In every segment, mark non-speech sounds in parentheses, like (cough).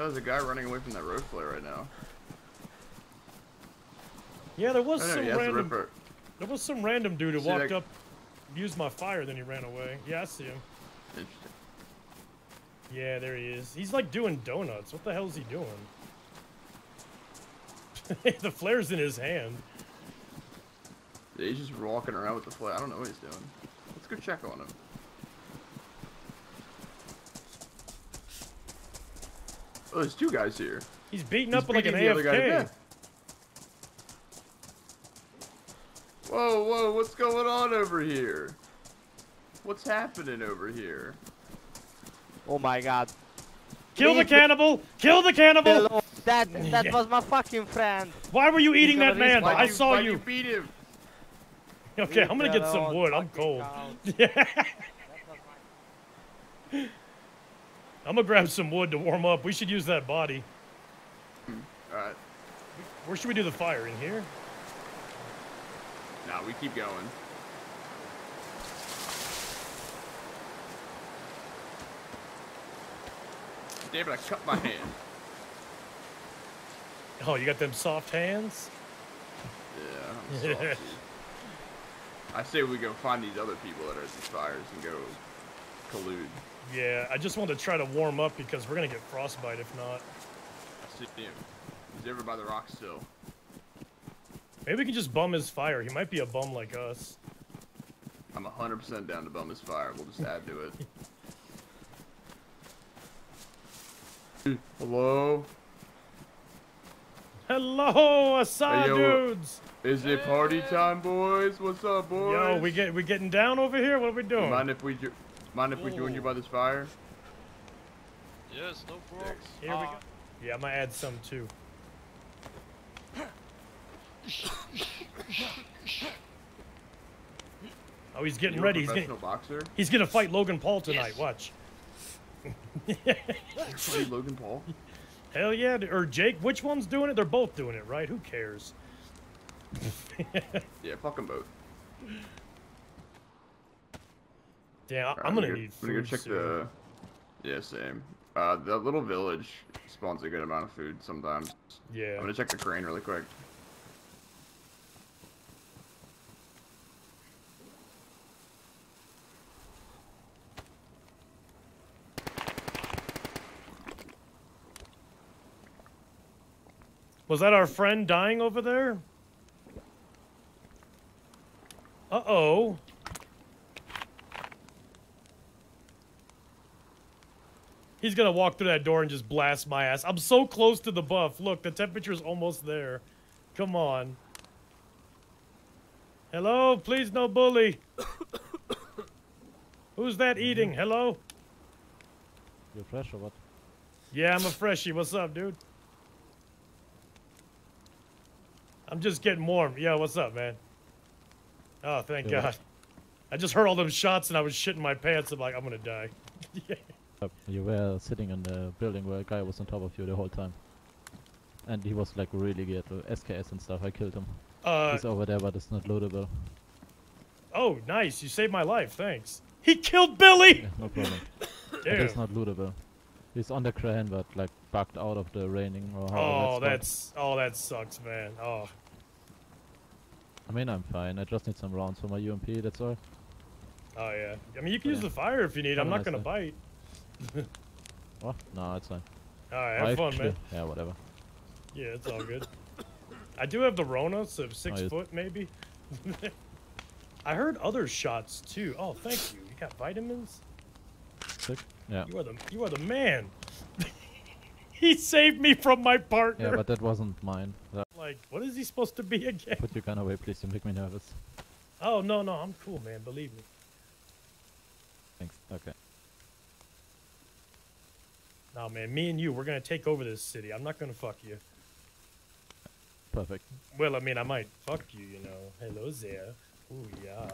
Oh, there's a guy running away from that road flare right now. Yeah, there was Oh, no, some has the random. There was some random dude who See walked that- up, used my fire, then he ran away. Yeah, I see him. Interesting. Yeah, there he is. He's like doing donuts. What the hell is he doing? (laughs) the flare's in his hand. He's just walking around with the flare. I don't know what he's doing. Let's go check on him. Oh, there's two guys here. He's beating He's up like an beating the other guy to AFK. death. Whoa, whoa, what's going on over here? What's happening over here? Oh my god. Kill the Leave me cannibal! Kill the cannibal! alone. That that Yeah. was my fucking friend. Why were you eating that man? I Why'd saw why'd you. beat him. Okay, I'm gonna get some wood. I'm cold. (laughs) Yeah. I'm gonna grab some wood to warm up. We should use that body. Hmm. Alright, Where should we do the fire? In here? now we keep going. Damn it, I cut my hand. Oh, you got them soft hands? Yeah, I'm salty. (laughs) I say we go find these other people that are at these fires and go collude. Yeah, I just wanted to try to warm up because we're gonna get frostbite if not. I see him. He's over by the rock still. Maybe we can just bum his fire. He might be a bum like us. I'm 100% down to bum his fire. We'll just add to it. (laughs) Hello? Hello, Assad Hey, yo, dudes! Is it party time, boys? What's up, boys? Yo, we get we getting down over here? What are we doing? Mind if we jo- mind if we join you by this fire? Yes, no problem. Thanks. Here we go. Ah. Yeah, I'm gonna add some too. (coughs) Oh, he's getting You a ready. He's professional gonna boxer? he's gonna fight Logan Paul tonight. Watch. (laughs) Actually, Logan Paul. (laughs) Hell yeah! Or Jake? Which one's doing it? They're both doing it, right? Who cares? Yeah, fuck them both. (laughs) Damn, I'm gonna go- need I'm gonna check soon. the. Yeah, same. Uh, the little village spawns a good amount of food sometimes. Yeah. I'm gonna check the crane really quick. Was that our friend dying over there? Uh He's gonna walk through that door and just blast my ass. I'm so close to the buff. Look, the temperature's almost there. Come on. Hello, please no bully. (coughs) Who's that eating? Hello? You're fresh or what? Yeah, I'm a freshie. What's up, dude? I'm just getting warm. Yeah, what's up, man? Oh, thank Yeah. God. I just heard all them shots and I was shitting my pants. I'm like, I'm gonna die. (laughs) yeah. You were sitting in the building where a guy was on top of you the whole time. And he was like really good with SKS and stuff. I killed him. Uh, He's over there, but it's not loadable. oh, nice. You saved my life. Thanks. He killed Billy. Yeah, no problem. (laughs) Damn. it's not lootable. He's on the crane, but like bugged out of the raining or how Oh, that's oh, that sucks, man. Oh, I mean, I'm fine. I just need some rounds for my UMP. That's all. oh yeah. I mean, you can Yeah. use the fire if you need. I'm not gonna bite. Oh, no, it's fine. All right, Oh, have fun, actually- man. Yeah, whatever. Yeah, it's all good. I do have the Rona, so six Oh, foot maybe. (laughs) I heard other shots too. Oh, thank you. You got vitamins. Sick. Yeah. You are the you are the man. (laughs) he saved me from my partner. Yeah, but that wasn't mine. That- like, what is he supposed to be (laughs) again? Put your gun away, please. You make me nervous. Oh no no, I'm cool, man. Believe me. Thanks. Okay. No man, me and you, we're gonna take over this city. I'm not gonna fuck you. Perfect. Well, I mean, I might fuck you, you know. Hello there. Ooh yeah.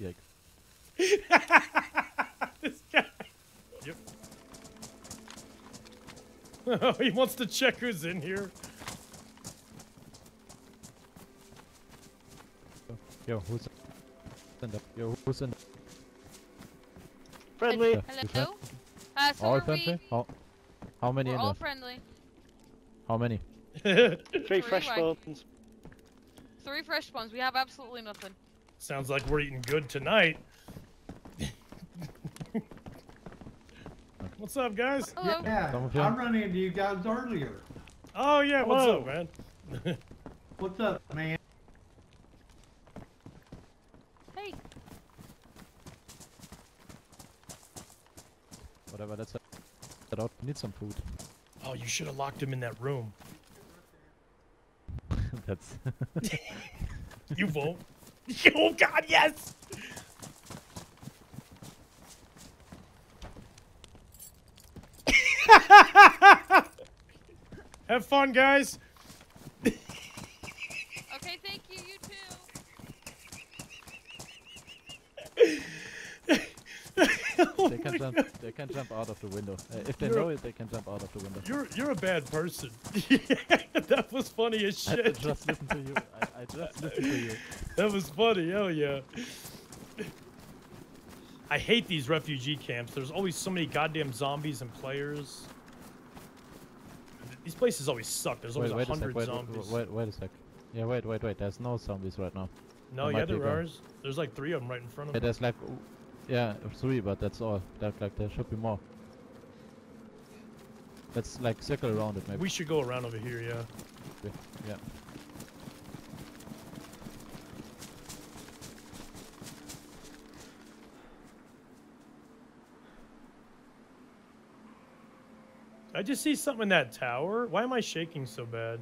Yikes. (laughs) this guy. Yep. (laughs) Oh, he wants to check who's in here. Yo, who's in the? Yo, who's in? Friendly. Yeah, Hello? Uh, so all are friendly? we? How, how many We're in all there? friendly. How many? (laughs) Three Three fresh way. bones. Three fresh ones. We have absolutely nothing. Sounds like we're eating good tonight. (laughs) What's up, guys? Hello. Yeah, Some of you? I run into you guys earlier. Oh yeah, what's Hello. up, man? (laughs) What's up, man? Hey. Whatever, let's head out. We need some food. Oh, you should have locked him in that room. (laughs) That's (laughs) You won't. (laughs) oh God, yes. Have fun, guys. Okay, thank you. You too. they can jump. They can jump out of the window. Uh, if they You're know it, they can jump out of the window. You're you're a bad person. (laughs) (laughs) that was funny as I, I shit. just listen to you. I, I just listen to you. That was funny. Hell yeah. I hate these refugee camps. There's always so many goddamn zombies and players. These places always suck. There's always Wait, wait a hundred Wait, zombies. wait, wait a sec. Yeah, wait, wait, wait. There's no zombies right now. no, there yeah, there are. There's like three of them right in front of me. there's like, yeah, three, but that's all. That like there should be more. Let's like circle around it maybe. We should go around over here, yeah. yeah. I just see something in that tower. Why am I shaking so bad?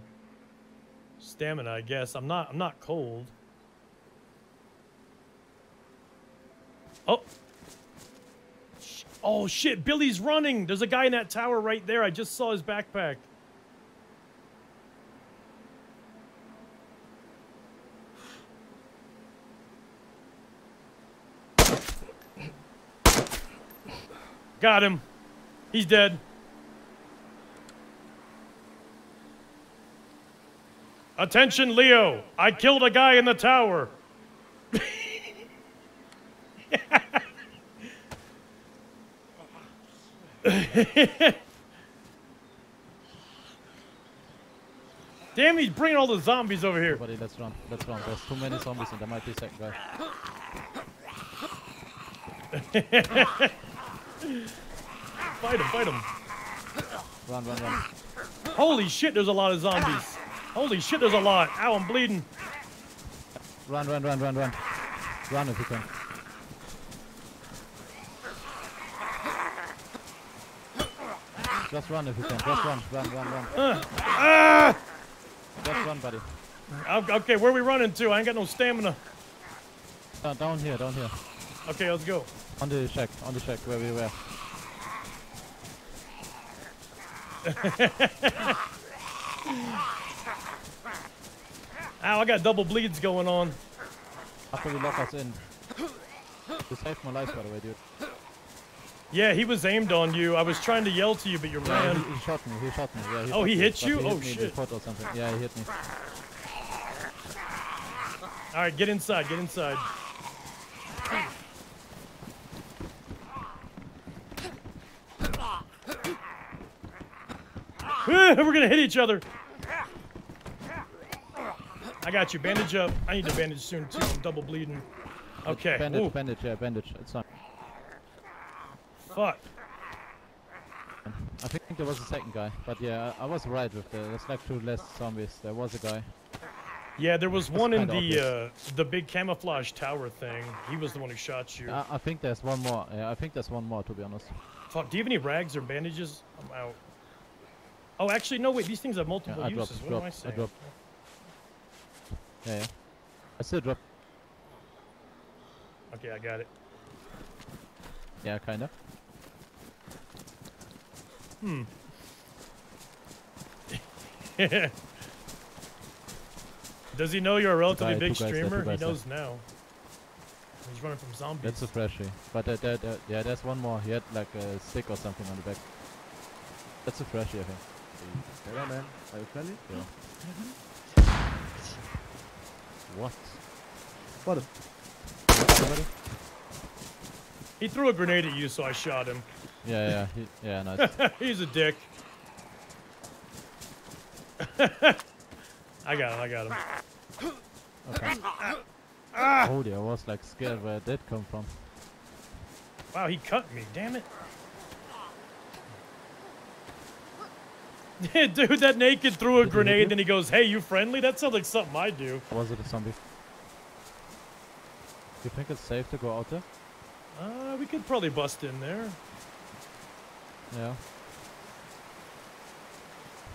Stamina, I guess. I'm not. I'm not cold. Oh. Oh shit! Billy's running. There's a guy in that tower right there. I just saw his backpack. Got him. He's dead. Attention, Leo. I killed a guy in the tower. (laughs) Damn, he's bringing all the zombies over here. Buddy, let's run. Let's run. There's too many zombies and there might be a second guy. (laughs) Fight him, fight him. Run, run, run. Holy shit, there's a lot of zombies. Holy shit, there's a lot. Ow, I'm bleeding. Run, run, run, run, run. Run if you can. Just run if you can. Just run, run, run, run. Ah! Just run, buddy. Okay, where are we running to? I ain't got no stamina. Down, down here, down here. Okay, let's go. On the shack, on the shack where we were. (laughs) Ow, I got double bleeds going on. After we lock us in. You saved my life, by the way, dude. Yeah, he was aimed on you. I was trying to yell to you, but your Yeah, man. he, he shot me, he shot me. Yeah, he Oh, he me, hit but you? He Oh, hit me shit. or something. Yeah, he hit me. All right, get inside. Get inside. (laughs) We're gonna hit each other. I got you. Bandage up. I need to bandage soon too. I'm double bleeding. Okay. Bandage, Ooh, bandage, yeah, bandage. It's fine. Fuck. I think there was a second guy, but yeah, I I was right with the. There's like two less zombies. There was a guy. Yeah, there was one in the uh, the big camouflage tower thing. He was the one who shot you. I, I think there's one more. Yeah, I think there's one more to be honest. Fuck. Do you have any rags or bandages? I'm out. Oh, actually, no. Wait. These things have Yeah, multiple I dropped, uses. What am I dropped, I dropped. Yeah, yeah. I still drop. Okay, I got it. Yeah, kinda. Hmm. (laughs) Does he know you're a relatively guy- big guys streamer? He guys there. knows now. He's running from zombies. That's a freshie. But uh, there, there, yeah, there's one more. He had like a stick or something on the back. That's a freshie, I think. Hello, man. Are you friendly? Yeah. What? What? Somebody? He threw a grenade at you, so I shot him. Yeah, yeah, he, yeah, nice. (laughs) He's a dick. (laughs) I got him, I got him. Okay. Ah! Holy, I was like scared where did come from. Wow, he cut me, damn it. (laughs) Dude, that naked threw a Did grenade, then he goes, hey, you friendly? That sounds like something I do. Or was it a zombie? Do You think it's safe to go out there? Uh, we could probably bust in there. Yeah.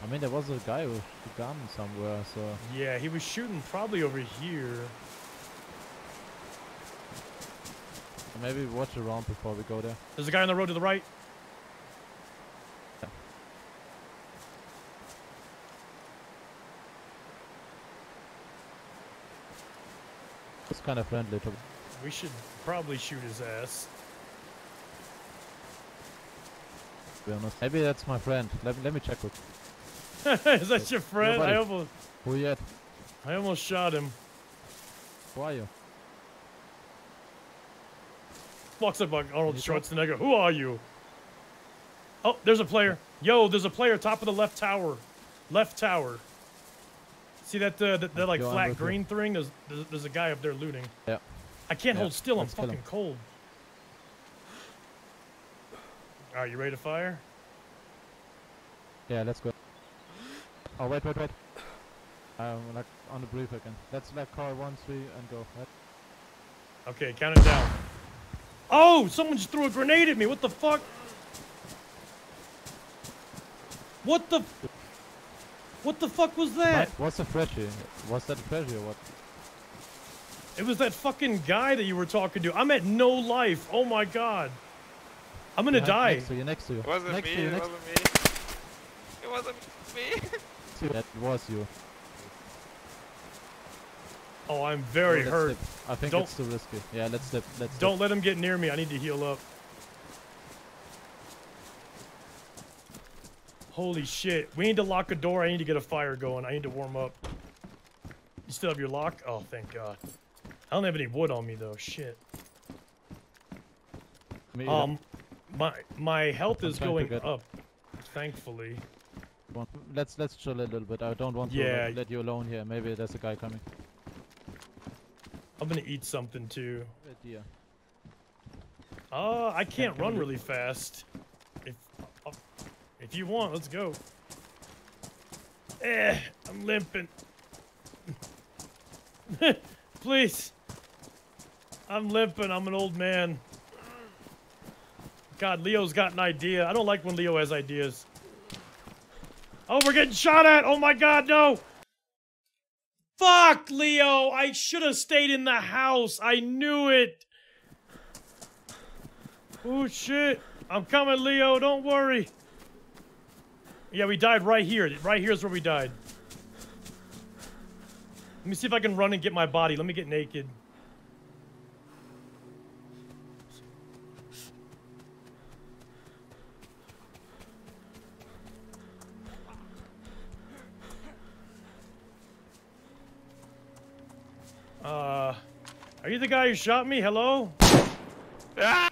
I mean, there was a guy with a gun somewhere, so Yeah, he was shooting probably over here. maybe watch around before we go there. There's a guy on the road to the right. It's kind of friendly to We should probably shoot his ass. be honest. Maybe that's my friend. Let me, let me check with (laughs) Is that your friend? I almost, who yet. I almost shot him. Who are you? Walks up like Arnold You Schwarzenegger. Who are you? Oh, there's a player. Yo, there's a player top of the left tower. Left tower. See that uh, that, that like Yo, flat green thing? There's, there's there's a guy up there looting. Yeah. I can't Yeah, hold still. I'm let's kill him. fucking cold. All right, you ready to fire? Yeah, let's go. Oh wait, wait, wait. I'm like on the brief again. Let's like car one, three, and go. Right? Okay, count it down. Oh, someone just threw a grenade at me. What the fuck? What the? What the fuck was that? What's the freshie? Was that a freshie or what? It was that fucking guy that you were talking to. I'm at no life. Oh my god. I'm gonna Behind- die. Next to you, next to you. It wasn't next me, to you, it next wasn't me. It wasn't me. (laughs) to. That was you. Oh, I'm very Oh, hurt. slip. I think Don't- it's too risky. Yeah, let's slip. Let's. Don't let him get near me. I need to heal up. Holy shit. We need to lock a door. I need to get a fire going. I need to warm up. You still have your lock? Oh, thank God. I don't have any wood on me though. Shit. Me. Um, my my health I'm is going up. Thankfully. Let's let's chill a little bit. I don't want to Yeah. let, let you alone here. Maybe there's a guy coming. I'm gonna eat something too. Idea. Uh, I can't run really fast. If uh, if you want, let's go. Eh, I'm limping. (laughs) Please. I'm limping. I'm an old man. God, Leo's got an idea. I don't like when Leo has ideas. Oh, we're getting shot at. Oh my God, no. Fuck, Leo. I should have stayed in the house. I knew it. Oh shit! I'm coming, Leo. Don't worry. Yeah, we died right here. Right here is where we died. Let me see if I can run and get my body. Let me get naked. Uh, are you the guy who shot me? Hello? Ah!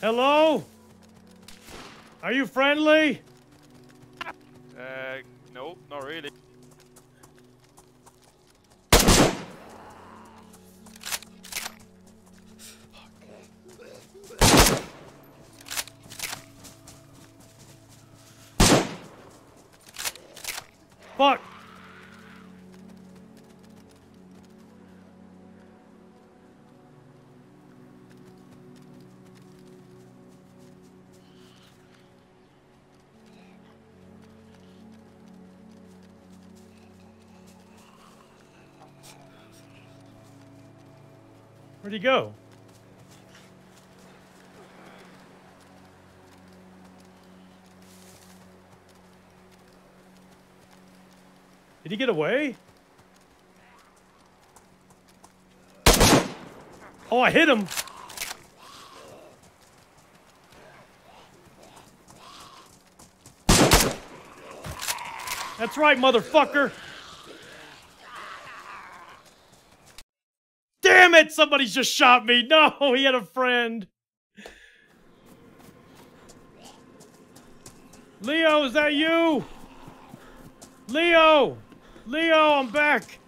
Hello? Are you friendly? Uh, no, not really. Where'd he go? Did he get away? Oh, I hit him. That's right, motherfucker. Damn it! Somebody just shot me. No, (laughs) he had a friend. Leo, is that you? Leo, Leo, I'm back.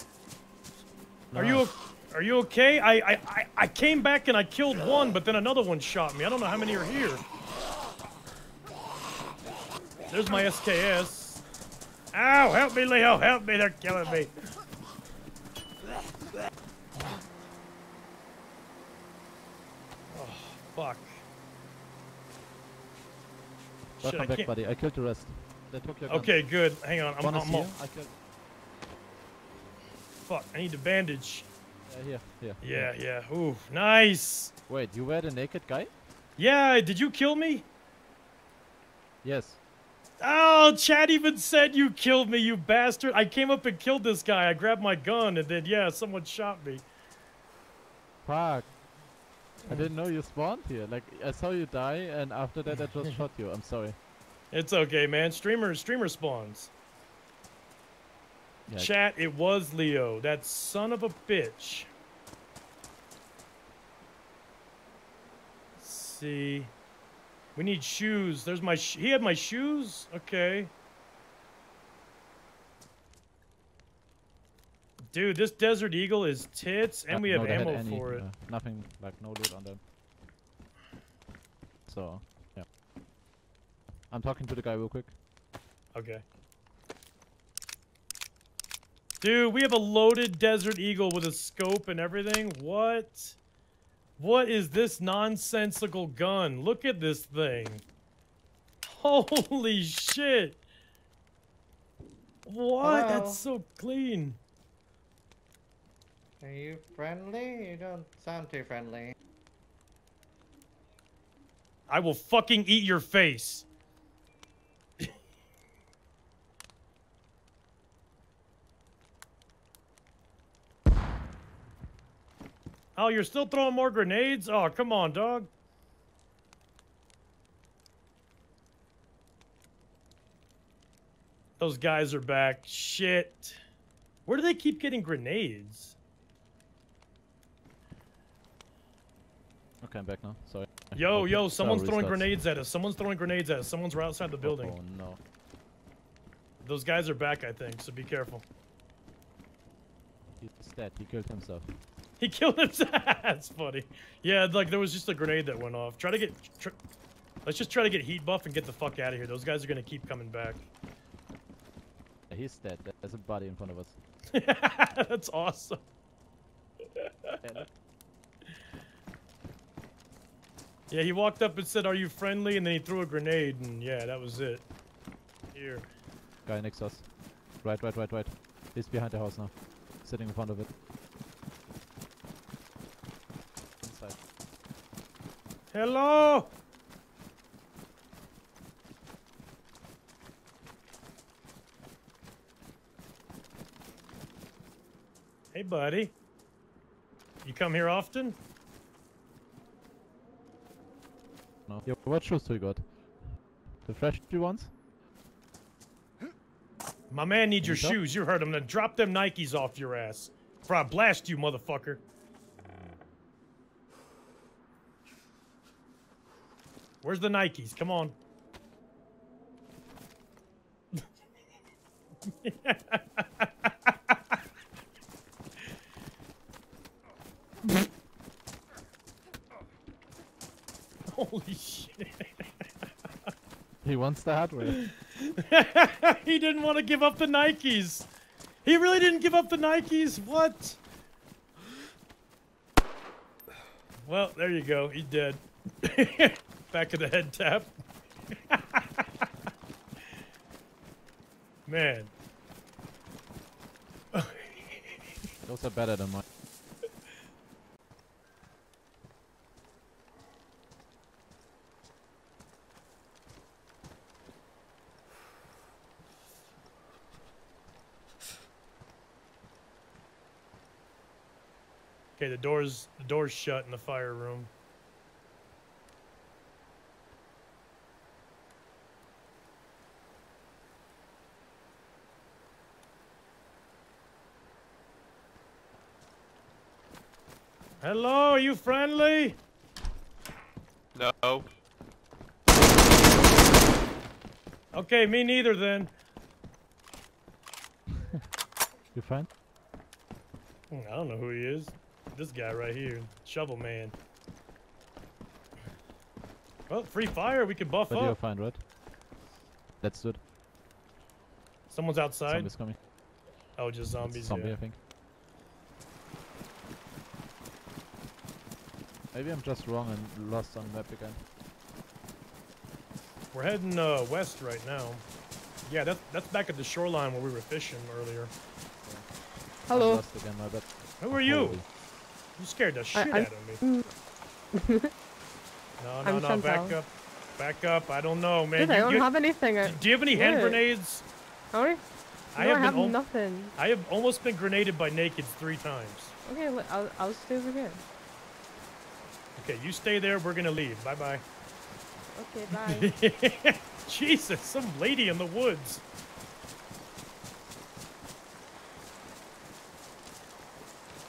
Are you are you okay? I, I I I came back and I killed one, but then another one shot me. I don't know how many are here. There's my SKS. Ow! Help me, Leo! Help me! They're killing me. Oh, fuck. Shit, I back, can't- buddy. I killed the rest. They took your gun. Okay, good. Hang on. I'm, I'm here. I killed. fuck. I need to bandage. Yeah, here, here. Yeah, yeah. Ooh, nice. Wait, you were the naked guy? Yeah, did you kill me? Yes. Oh, Chad even said you killed me, you bastard. I came up and killed this guy. I grabbed my gun and then, yeah, someone shot me. Fuck. I didn't know you spawned here. Like, I saw you die, and after that, I just (laughs) shot you. I'm sorry. It's okay, man. Streamer, streamer spawns. Yeah, Chat, it was Leo. That son of a bitch. Let's see. We need shoes. There's my. Sh- he had my shoes. Okay. Dude, this Desert Eagle is tits, and Uh, we have they had ammo any, for it. uh, nothing, like, no loot on them. So, yeah. I'm talking to the guy real quick. Okay. Dude, we have a loaded Desert Eagle with a scope and everything. What? What is this nonsensical gun? Look at this thing. (laughs) Holy shit. What? Hello? That's so clean. Are you friendly? You don't sound too friendly. I will fucking eat your face. (laughs) oh, you're still throwing more grenades? Oh, come on, dog. Those guys are back. Shit. Where do they keep getting grenades? Okay, I'm back now. Sorry. Yo, Okay, yo, so someone's throwing restarts. grenades at us. Someone's throwing grenades at us. Someone's right outside the building. Oh no. Those guys are back, I think, so be careful. He's dead. He killed himself. He killed himself. That's (laughs) funny. Yeah, like there was just a grenade that went off. Try to get. Tr Let's just try to get heat buff and get the fuck out of here. Those guys are gonna keep coming back. He's dead. There's a body in front of us. (laughs) That's awesome. And Yeah, he walked up and said, "Are you friendly?" And then he threw a grenade, and yeah, that was it. Here. guy next to us. Right, right, right, right. He's behind the house now. Sitting in front of it. Inside. Hello. Hey, buddy. You come here often? No. Yeah, what shoes do you got? The fresh ones? My man needs your Need help? shoes. You heard him. Then drop them Nikes off your ass. Before I blast you, motherfucker. Where's the Nikes? Come on. (laughs) (laughs) Holy shit. He wants the hardware. (laughs) he didn't want to give up the Nikes. He really didn't give up the Nikes. What? Well, there you go. He's (laughs) dead. Back of the head tap. (laughs) Man. Those are better than mine. Okay, the door's the door's shut in the fire room. Hello, are you friendly? No. Okay, me neither then. (laughs) You fine? I don't know who he is. This guy right here, Shovel Man. Well, free fire, we can buff But you're up. fine, right? That's good. Someone's outside. Zombies coming. Oh, just It's zombies. zombie, yeah. I think. Maybe I'm just wrong and lost on the map again. We're heading uh, west right now. Yeah, that's that's back at the shoreline where we were fishing earlier. Hello. lost again, my bad. Who are you? Holy. You scared the shit I'm- out of me. (laughs) No, no, I'm no, back up. Back up. I don't know, man. Dude, I don't you- have anything. I, do you have any hand What? grenades? Sorry? I no, have I have nothing. I have almost been grenaded by nakeds three times. Okay, I'll, I'll stay over here. Okay, you stay there. We're gonna leave. Bye bye. Okay, (laughs) bye. Jesus, some lady in the woods.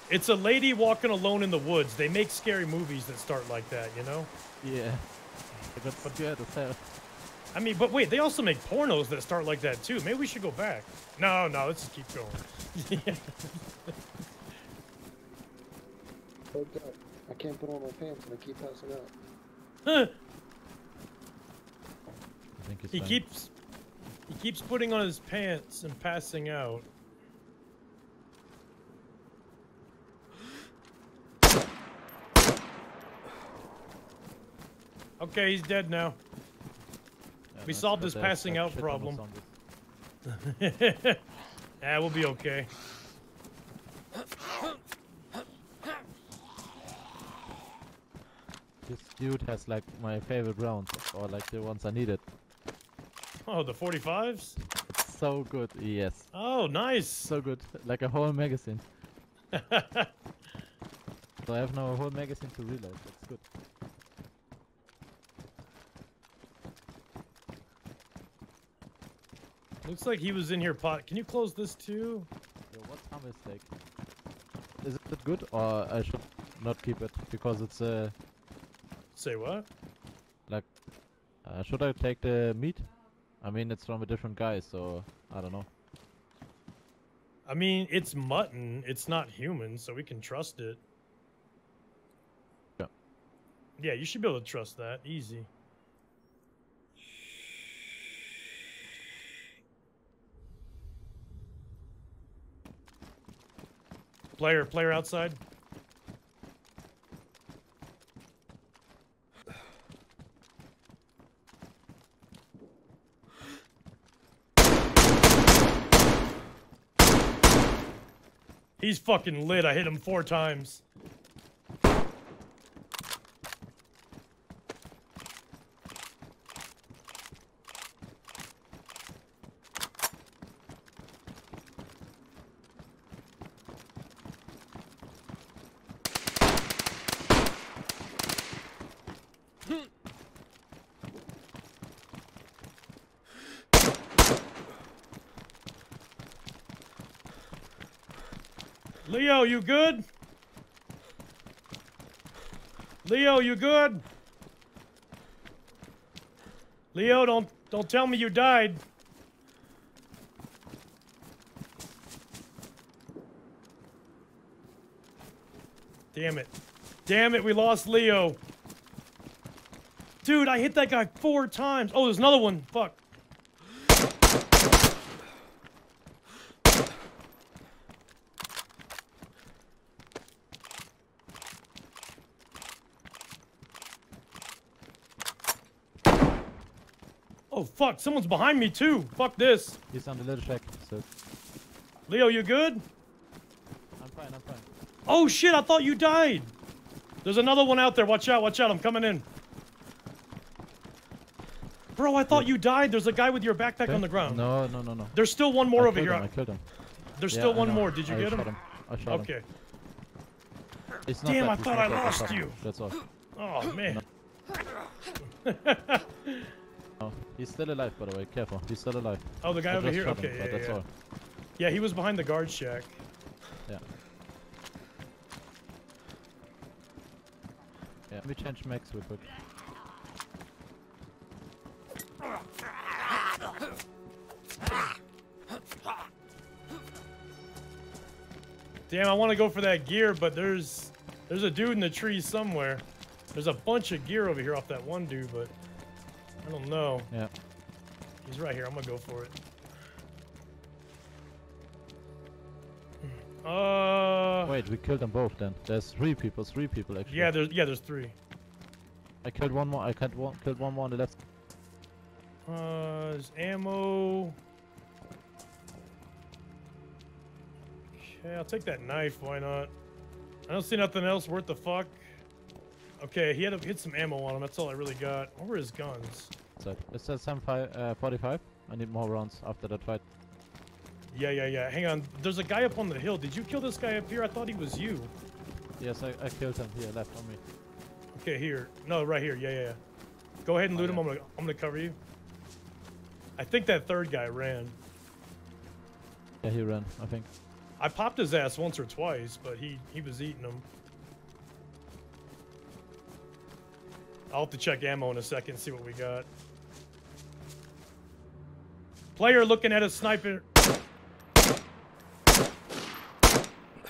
It's a lady walking alone in the woods. They make scary movies that start like that, you know? Yeah. I got scared as hell. I mean, but wait, they also make pornos that start like that too. Maybe we should go back. No, no, let's just keep going. (laughs) I can't put on my pants and I keep passing out. Huh, I think he's he fine. keeps he keeps putting on his pants and passing out. Okay, he's dead now. Yeah, we solved this passing out shit ton of problem. (laughs) yeah, we'll be okay. This dude has like my favorite rounds, or like the ones I needed. Oh, the 45s? It's so good, yes. Oh, nice. So good, like a whole magazine. (laughs) So I have now a whole magazine to reload, that's good. Looks like he was in here pot. Can you close this too? Yo, what's hummus steak? Is it good, or I should not keep it, because it's uh, Say what? like, uh, should I take the meat? I mean, it's from a different guy, so I don't know. I mean, it's mutton. It's not human, so we can trust it. Yeah. Yeah, you should be able to trust that. Easy. Player, player outside. He's fucking lit. I hit him four times. Leo, you good? Leo, you good? Leo, don't don't tell me you died. Damn it. Damn it, we lost Leo. Dude, I hit that guy four times. Oh, there's another one. Fuck. Oh, fuck. Someone's behind me, too. Fuck this. He's on the little shack, so Leo, you good? I'm fine, I'm fine. Oh, shit. I thought you died. There's another one out there. Watch out. Watch out. I'm coming in. Bro, I thought you died. There's a guy with your backpack Okay. on the eh? ground. No, no, no, no. There's still one more I over here. Him, I killed him. There's Yeah, still I one know. more. Did you I get shot him? I shot him. Okay. Damn, that, I thought I lost you. That's all. Oh, man. No, (laughs) he's still alive, by the way. Careful, he's still alive. Oh, the guy I over here? Okay, him, yeah, that's yeah. all. Yeah, he was behind the guard shack. Yeah. Yeah, Let me change max real quick. Damn, I want to go for that gear, but there's there's a dude in the trees somewhere. There's a bunch of gear over here off that one dude, but I don't know. Yeah. He's right here. I'm gonna go for it. Uh. Wait, we killed them both then. There's three people, three people actually. Yeah, there's yeah, there's three. I killed one more. I killed one, killed one more on the left. Uh, there's ammo. Okay, I'll take that knife. Why not? I don't see nothing else worth the fuck. Okay, he had to hit some ammo on him. That's all I really got. What were his guns? So It says 75, uh, 45. I need more rounds after that fight. Yeah, yeah, yeah. Hang on. There's a guy up on the hill. Did you kill this guy up here? I thought he was you. Yes, I, I killed him here, left on me. Okay, here. No, right here. Yeah, yeah, yeah. Go ahead and Oh, loot him. I'm gonna, I'm gonna cover you. I think that third guy ran. Yeah, he ran, I think. I popped his ass once or twice, but he he was eating them. I'll have to check ammo in a second, see what we got. Player looking at a sniper.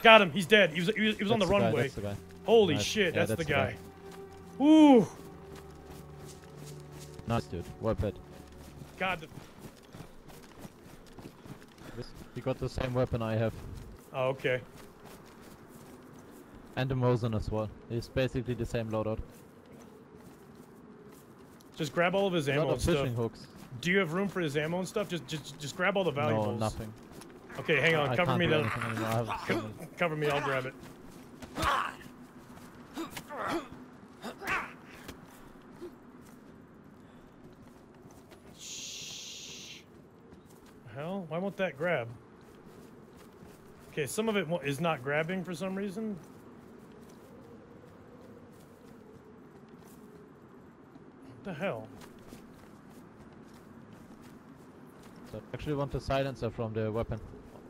Got him. He's dead. He was he was, he was on the guy, runway. that's the guy. Holy Nice. shit, Yeah, that's, the that's the guy. guy. Ooh, Nice, dude. Well played. God. He got the same weapon I have. Oh, okay. And the Mosin as well. It's basically the same loadout. Just grab all of his ammo and stuff. hooks. Do you have room for his ammo and stuff? Just just just grab all the valuables. No, nothing. Okay, hang on. I cover me do then. anything anymore. I have so (laughs) many- Cover me. I'll grab it. Shh. Hell, why won't that grab? Okay, some of it is not grabbing for some reason. The hell? So I actually want the silencer from the weapon.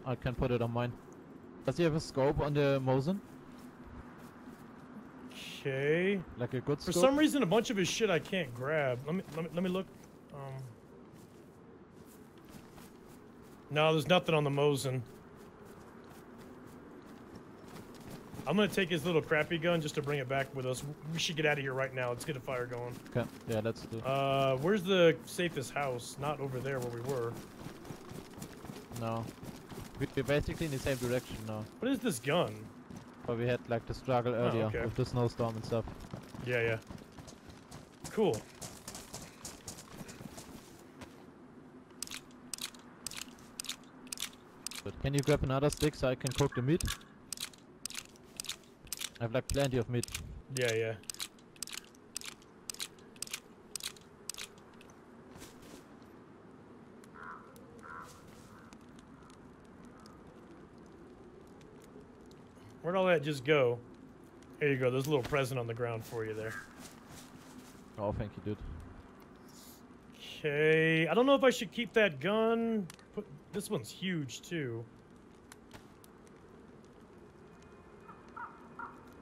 I can put it on mine. Does he have a scope on the Mosin? Okay. Like a good For scope? some reason, a bunch of his shit I can't grab. Let me let me, let me look. Um, no, there's nothing on the Mosin. I'm gonna take his little crappy gun just to bring it back with us. We should get out of here right now. Let's get a fire going. Okay, yeah, let's do. Uh, where's the safest house? Not over there where we were. No. We- We're basically in the same direction now. What is this gun? But we had like the struggle Oh, earlier okay. with the snowstorm and stuff. Yeah, yeah. Cool. But can you grab another stick so I can cook the meat? I have like plenty of meat. Yeah, yeah. Where'd all that just go? Here you go. There's a little present on the ground for you there. Oh, thank you, dude. Okay. I don't know if I should keep that gun. Put, this one's huge, too.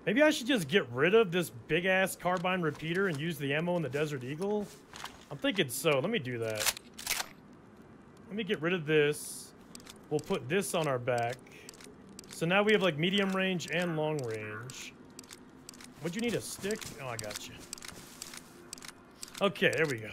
Maybe I should just get rid of this big-ass carbine repeater and use the ammo in the Desert Eagle? I'm thinking so. Let me do that. Let me get rid of this. We'll put this on our back. So now we have like medium range and long range. Would you need a stick? Oh, I got you. Okay, there we go.